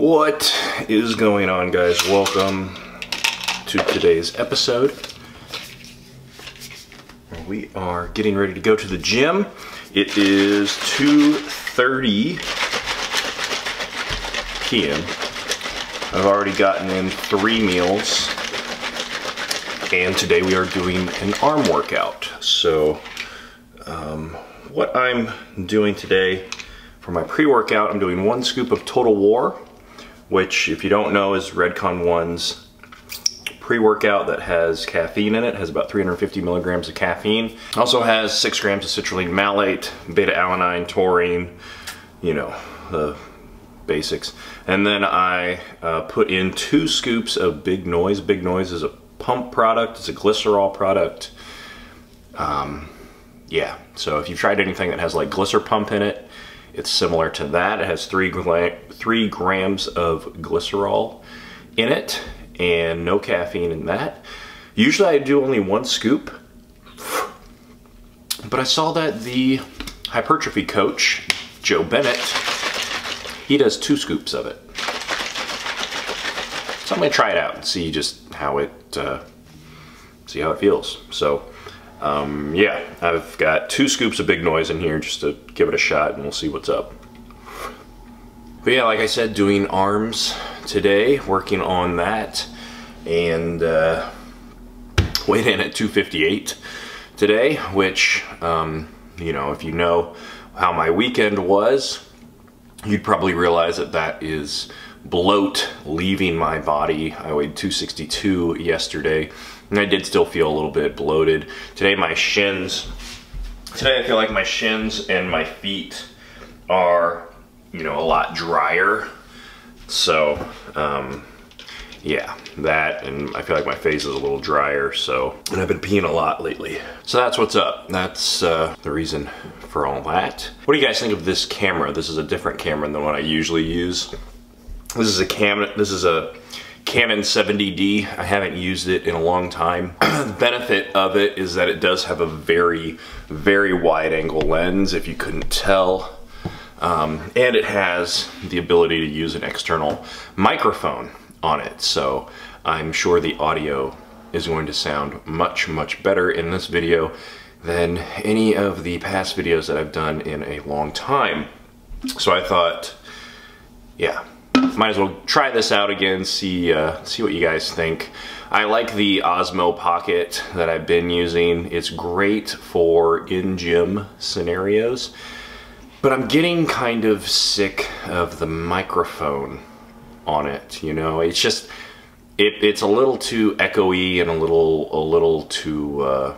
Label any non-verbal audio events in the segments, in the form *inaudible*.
What is going on guys? Welcome to today's episode. We are getting ready to go to the gym. It is 2.30 p.m. I've already gotten in three meals and today we are doing an arm workout. So um, what I'm doing today for my pre-workout, I'm doing one scoop of Total War which if you don't know is Redcon 1's pre-workout that has caffeine in it, has about 350 milligrams of caffeine. Also has six grams of citrulline malate, beta-alanine, taurine, you know, the basics. And then I uh, put in two scoops of Big Noise. Big Noise is a pump product, it's a glycerol product. Um, yeah, so if you've tried anything that has like GlycerPump in it, it's similar to that. It has three, three grams of glycerol in it and no caffeine in that. Usually I do only one scoop, but I saw that the hypertrophy coach, Joe Bennett, he does two scoops of it. So I'm gonna try it out and see just how it, uh, see how it feels. So um, yeah, I've got two scoops of big noise in here just to give it a shot and we'll see what's up. But yeah, like I said, doing arms today, working on that, and uh, weighed in at 258 today, which, um, you know, if you know how my weekend was, you'd probably realize that that is bloat leaving my body. I weighed 262 yesterday and I did still feel a little bit bloated. Today my shins, today I feel like my shins and my feet are, you know, a lot drier. So, um, yeah, that, and I feel like my face is a little drier, so, and I've been peeing a lot lately. So that's what's up. That's uh, the reason for all that. What do you guys think of this camera? This is a different camera than what I usually use. This is a camera, this is a Canon 70D. I haven't used it in a long time. *clears throat* the benefit of it is that it does have a very, very wide angle lens, if you couldn't tell. Um, and it has the ability to use an external microphone on it. So I'm sure the audio is going to sound much, much better in this video than any of the past videos that I've done in a long time. So I thought, yeah, might as well try this out again, see, uh, see what you guys think. I like the Osmo Pocket that I've been using. It's great for in-gym scenarios, but I'm getting kind of sick of the microphone on it, you know? It's just, it, it's a little too echoey and a little, a little too, uh,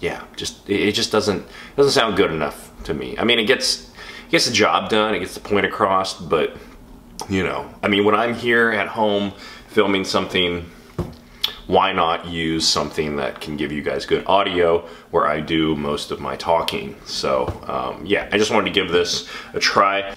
yeah, just, it just doesn't, doesn't sound good enough to me. I mean, it gets, it gets the job done, it gets the point across, but you know, I mean, when I'm here at home filming something, why not use something that can give you guys good audio where I do most of my talking. So um, yeah, I just wanted to give this a try.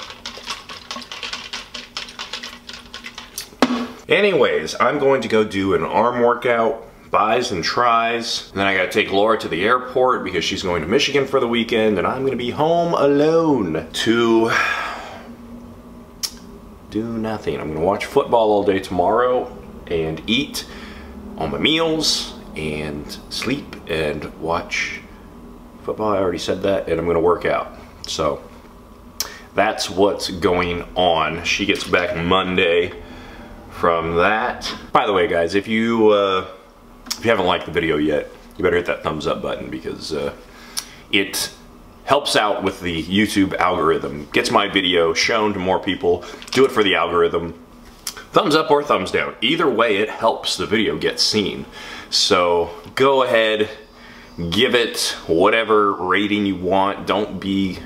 Anyways, I'm going to go do an arm workout, bis and tris. And then I gotta take Laura to the airport because she's going to Michigan for the weekend and I'm gonna be home alone to do nothing. I'm gonna watch football all day tomorrow and eat on my meals and sleep and watch football. I already said that and I'm gonna work out. So that's what's going on. She gets back Monday from that. By the way, guys, if you uh, if you haven't liked the video yet, you better hit that thumbs up button because uh, it helps out with the YouTube algorithm, gets my video shown to more people, do it for the algorithm. Thumbs up or thumbs down. Either way, it helps the video get seen. So go ahead, give it whatever rating you want. Don't be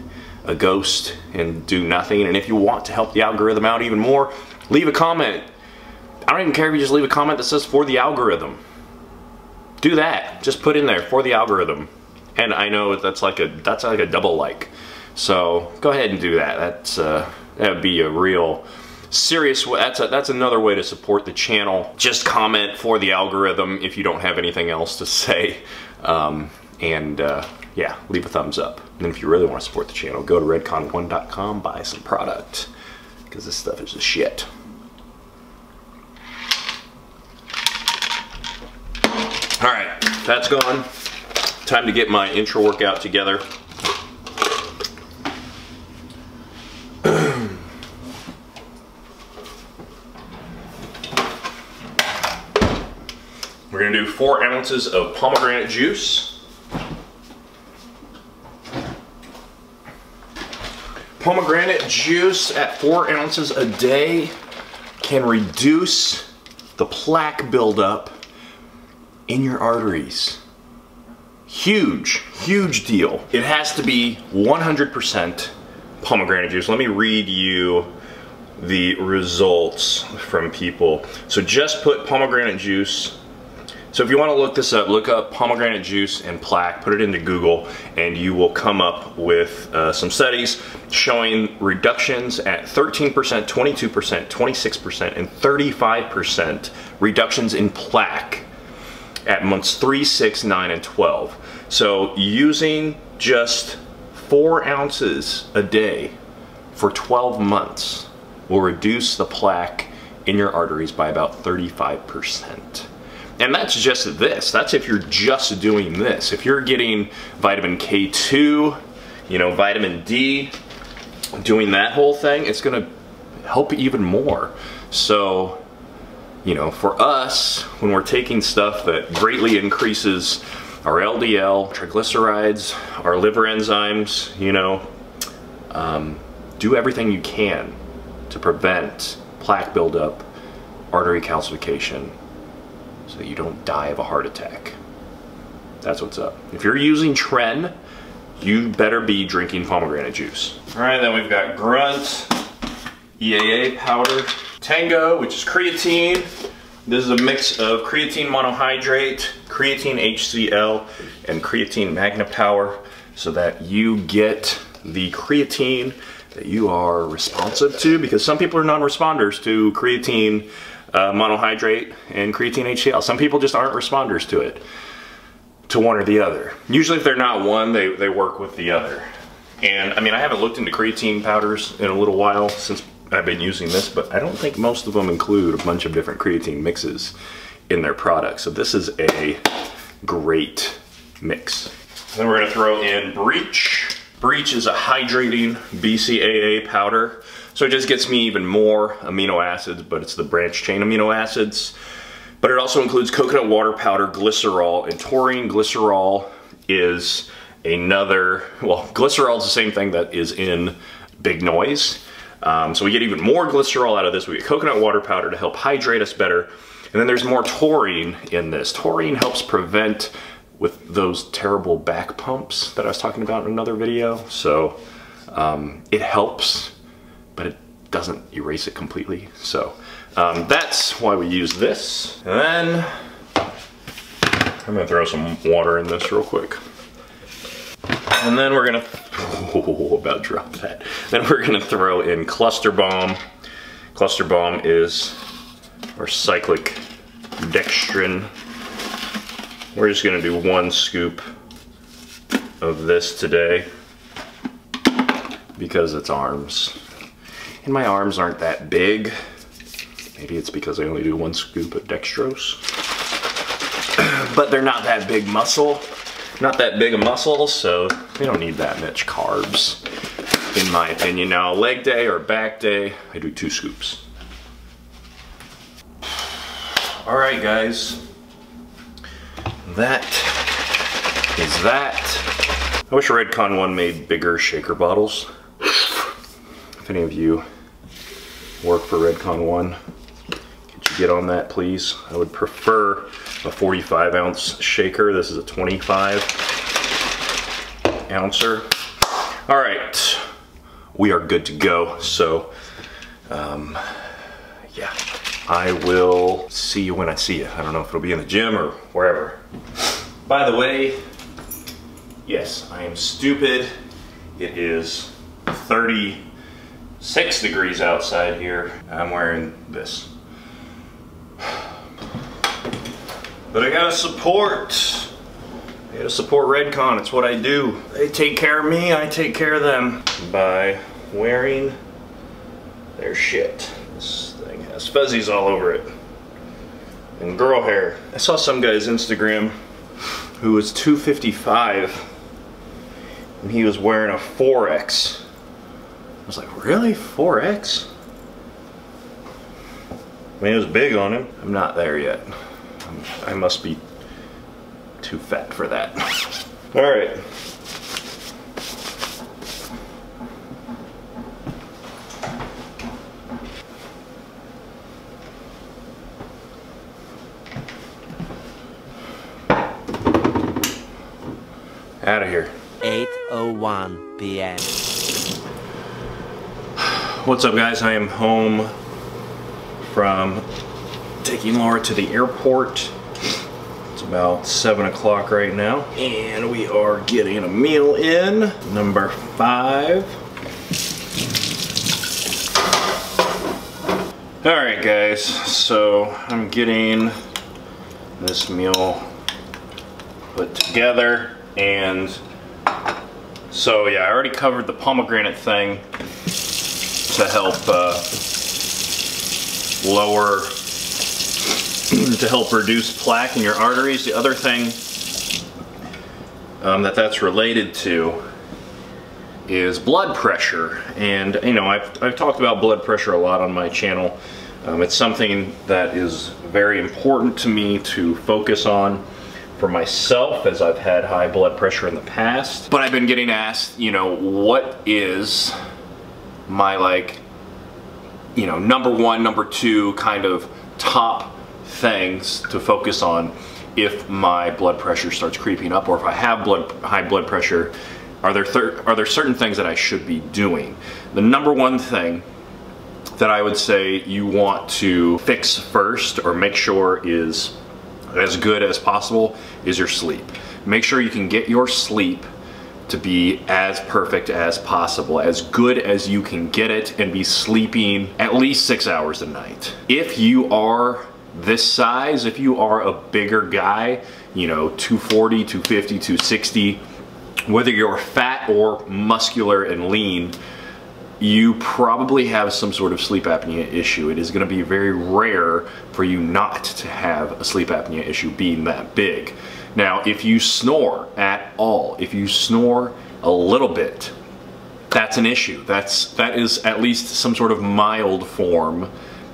a ghost and do nothing. And if you want to help the algorithm out even more, leave a comment. I don't even care if you just leave a comment that says for the algorithm. Do that. Just put in there for the algorithm. And I know that's like a that's like a double like. So go ahead and do that. That's uh, that would be a real serious that's, a, that's another way to support the channel. Just comment for the algorithm if you don't have anything else to *laughs* say. Um, and uh, yeah, leave a thumbs up. And if you really want to support the channel, go to redcon1.com, buy some product, because this stuff is a shit. All right, that's gone. Time to get my intra workout together. Four ounces of pomegranate juice. Pomegranate juice at four ounces a day can reduce the plaque buildup in your arteries. Huge, huge deal. It has to be 100% pomegranate juice. Let me read you the results from people. So just put pomegranate juice so if you want to look this up, look up pomegranate juice and plaque, put it into Google, and you will come up with uh, some studies showing reductions at 13%, 22%, 26%, and 35% reductions in plaque at months 3, 6, 9, and 12. So using just 4 ounces a day for 12 months will reduce the plaque in your arteries by about 35%. And that's just this. That's if you're just doing this. If you're getting vitamin K2, you know, vitamin D, doing that whole thing, it's gonna help even more. So, you know, for us, when we're taking stuff that greatly increases our LDL, triglycerides, our liver enzymes, you know, um, do everything you can to prevent plaque buildup, artery calcification, so that you don't die of a heart attack. That's what's up. If you're using Tren, you better be drinking pomegranate juice. All right, then we've got Grunt, EAA powder, Tango, which is creatine. This is a mix of creatine monohydrate, creatine HCl, and creatine MagnaPower so that you get the creatine that you are responsive to because some people are non-responders to creatine uh, monohydrate and creatine HCl. Some people just aren't responders to it, to one or the other. Usually if they're not one, they, they work with the other. And I mean, I haven't looked into creatine powders in a little while since I've been using this, but I don't think most of them include a bunch of different creatine mixes in their products. So this is a great mix. Then we're gonna throw in Breach. Breach is a hydrating BCAA powder. So it just gets me even more amino acids, but it's the branch chain amino acids. But it also includes coconut water powder, glycerol, and taurine glycerol is another, well, glycerol is the same thing that is in Big Noise. Um, so we get even more glycerol out of this. We get coconut water powder to help hydrate us better. And then there's more taurine in this. Taurine helps prevent with those terrible back pumps that I was talking about in another video. So um, it helps but it doesn't erase it completely. So um, that's why we use this. And then I'm gonna throw some water in this real quick. And then we're gonna, *laughs* oh, about drop that. Then we're gonna throw in Cluster Bomb. Cluster Bomb is our cyclic dextrin. We're just gonna do one scoop of this today because it's arms. And my arms aren't that big. Maybe it's because I only do one scoop of dextrose. *clears throat* but they're not that big muscle. Not that big a muscle, so they don't need that much carbs, in my opinion. Now, leg day or back day, I do two scoops. All right, guys. That is that. I wish Redcon 1 made bigger shaker bottles. If any of you work for Redcon 1, could you get on that please? I would prefer a 45 ounce shaker. This is a 25 ouncer. All right, we are good to go. So, um, yeah, I will see you when I see you. I don't know if it'll be in the gym or wherever. By the way, yes, I am stupid. It is 36 degrees outside here. I'm wearing this. But I gotta support. I gotta support Redcon, it's what I do. They take care of me, I take care of them. By wearing their shit. This thing has fuzzies all over it. And girl hair. I saw some guy's Instagram who was 255 and he was wearing a 4X. I was like, really? 4X? I mean, it was big on him. I'm not there yet. I'm, I must be too fat for that. *laughs* All right. Out of here. 8.01 p.m. What's up guys? I am home from taking Laura to the airport. It's about 7 o'clock right now. And we are getting a meal in. Number 5. Alright guys, so I'm getting this meal put together and so yeah, I already covered the pomegranate thing to help uh, lower, *clears throat* to help reduce plaque in your arteries. The other thing um, that that's related to is blood pressure. And you know, I've, I've talked about blood pressure a lot on my channel. Um, it's something that is very important to me to focus on for myself as I've had high blood pressure in the past. But I've been getting asked, you know, what is my like, you know, number one, number two kind of top things to focus on if my blood pressure starts creeping up or if I have blood high blood pressure, are there are there certain things that I should be doing? The number one thing that I would say you want to fix first or make sure is as good as possible is your sleep. Make sure you can get your sleep to be as perfect as possible, as good as you can get it, and be sleeping at least six hours a night. If you are this size, if you are a bigger guy, you know, 240, 250, 260, whether you're fat or muscular and lean, you probably have some sort of sleep apnea issue. It is going to be very rare for you not to have a sleep apnea issue being that big. Now, if you snore at all, if you snore a little bit, that's an issue. That's that is at least some sort of mild form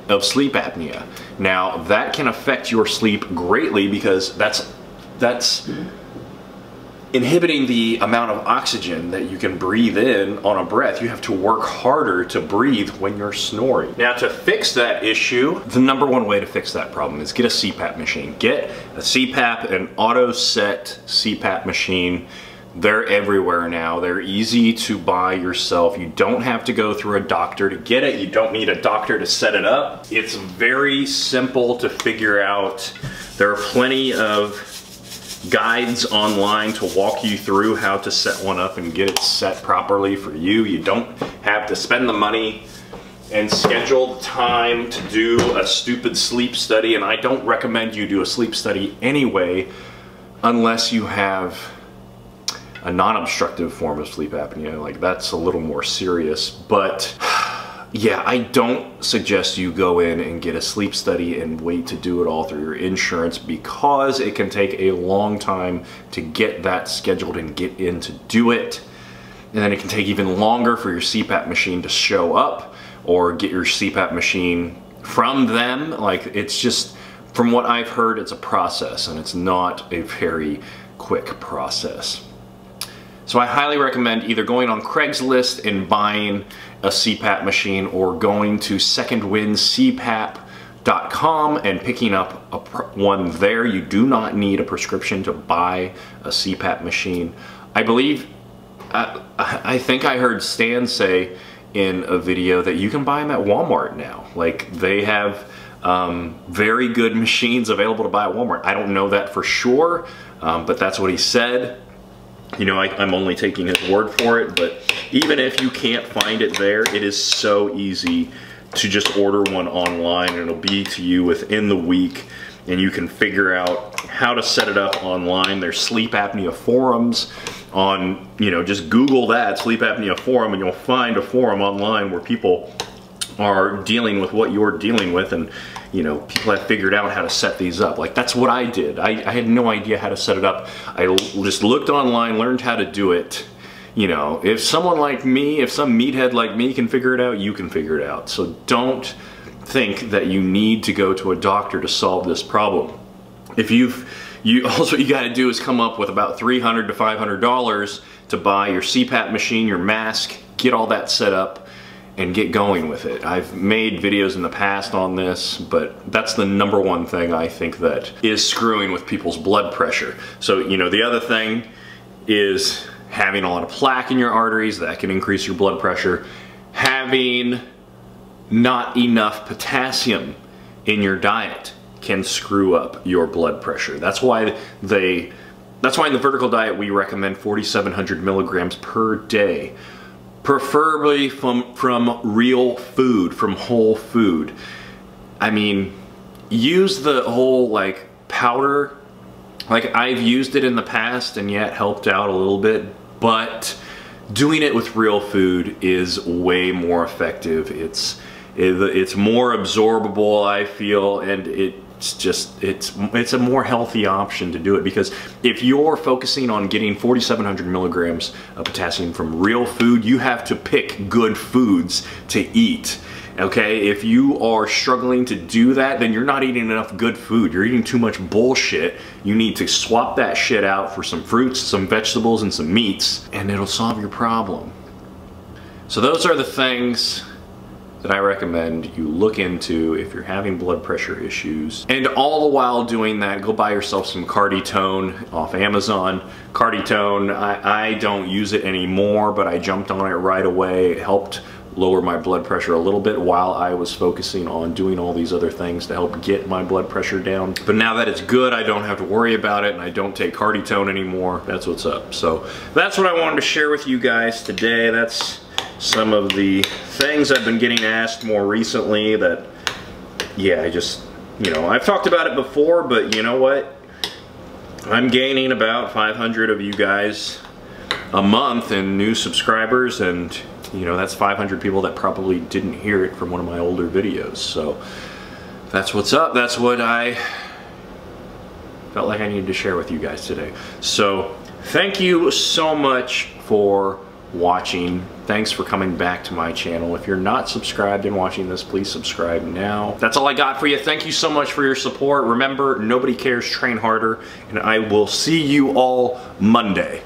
of sleep apnea. Now, that can affect your sleep greatly because that's that's inhibiting the amount of oxygen that you can breathe in on a breath. You have to work harder to breathe when you're snoring. Now to fix that issue, the number one way to fix that problem is get a CPAP machine. Get a CPAP, an auto set CPAP machine. They're everywhere now. They're easy to buy yourself. You don't have to go through a doctor to get it. You don't need a doctor to set it up. It's very simple to figure out. There are plenty of guides online to walk you through how to set one up and get it set properly for you. You don't have to spend the money and schedule the time to do a stupid sleep study and I don't recommend you do a sleep study anyway unless you have a non-obstructive form of sleep apnea like that's a little more serious but yeah, I don't suggest you go in and get a sleep study and wait to do it all through your insurance because it can take a long time to get that scheduled and get in to do it. And then it can take even longer for your CPAP machine to show up or get your CPAP machine from them. Like it's just, from what I've heard, it's a process and it's not a very quick process. So I highly recommend either going on Craigslist and buying a CPAP machine or going to secondwindcpap.com and picking up one there. You do not need a prescription to buy a CPAP machine. I believe, uh, I think I heard Stan say in a video that you can buy them at Walmart now. Like they have um, very good machines available to buy at Walmart. I don't know that for sure, um, but that's what he said you know, I, am only taking his word for it, but even if you can't find it there, it is so easy to just order one online and it'll be to you within the week and you can figure out how to set it up online. There's sleep apnea forums on, you know, just Google that, sleep apnea forum, and you'll find a forum online where people are dealing with what you're dealing with and you know people have figured out how to set these up. Like that's what I did. I, I had no idea how to set it up. I just looked online learned how to do it you know if someone like me if some meathead like me can figure it out you can figure it out so don't think that you need to go to a doctor to solve this problem if you've you *laughs* also you got to do is come up with about 300 to 500 dollars to buy your CPAP machine your mask get all that set up and get going with it. I've made videos in the past on this, but that's the number one thing I think that is screwing with people's blood pressure. So, you know, the other thing is having a lot of plaque in your arteries that can increase your blood pressure. Having not enough potassium in your diet can screw up your blood pressure. That's why they that's why in the vertical diet we recommend 4700 milligrams per day preferably from from real food, from whole food. I mean, use the whole like powder. Like I've used it in the past and yet helped out a little bit, but doing it with real food is way more effective. It's it's more absorbable, I feel, and it's just it's it's a more healthy option to do it because if you're focusing on getting 4700 milligrams of potassium from real food you have to pick good foods to eat okay if you are struggling to do that then you're not eating enough good food you're eating too much bullshit you need to swap that shit out for some fruits some vegetables and some meats and it'll solve your problem so those are the things that I recommend you look into if you're having blood pressure issues. And all the while doing that, go buy yourself some Carditone off Amazon. Carditone, I, I don't use it anymore, but I jumped on it right away. It helped lower my blood pressure a little bit while I was focusing on doing all these other things to help get my blood pressure down. But now that it's good, I don't have to worry about it and I don't take Carditone anymore. That's what's up. So that's what I wanted to share with you guys today. That's some of the things I've been getting asked more recently that, yeah, I just, you know, I've talked about it before, but you know what? I'm gaining about 500 of you guys a month in new subscribers and you know that's 500 people that probably didn't hear it from one of my older videos so that's what's up that's what I felt like I needed to share with you guys today so thank you so much for watching. Thanks for coming back to my channel. If you're not subscribed and watching this, please subscribe now. That's all I got for you. Thank you so much for your support. Remember, nobody cares, train harder, and I will see you all Monday.